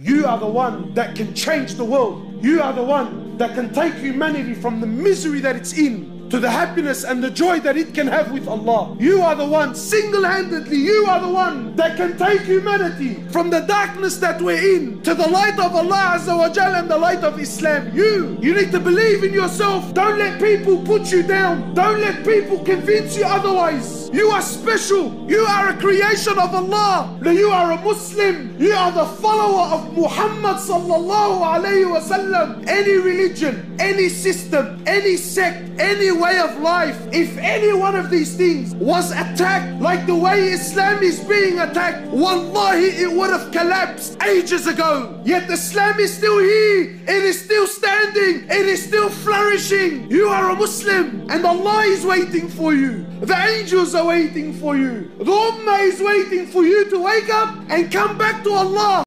You are the one that can change the world. You are the one that can take humanity from the misery that it's in to the happiness and the joy that it can have with Allah. You are the one, single handedly, you are the one that can take humanity from the darkness that we're in to the light of Allah Azza and the light of Islam. You, you need to believe in yourself. Don't let people put you down. Don't let people convince you otherwise. You are special. You are a creation of Allah. You are a Muslim. You are the follower of Muhammad sallallahu alayhi wasallam. Any religion, any system, any sect, any way of life, if any one of these things was attacked like the way Islam is being attacked, wallahi, it would have collapsed ages ago. Yet the Islam is still here. It is still standing. It is still flourishing. You are a Muslim and Allah is waiting for you. The angels are waiting for you. The Ummah is waiting for you to wake up and come back to Allah.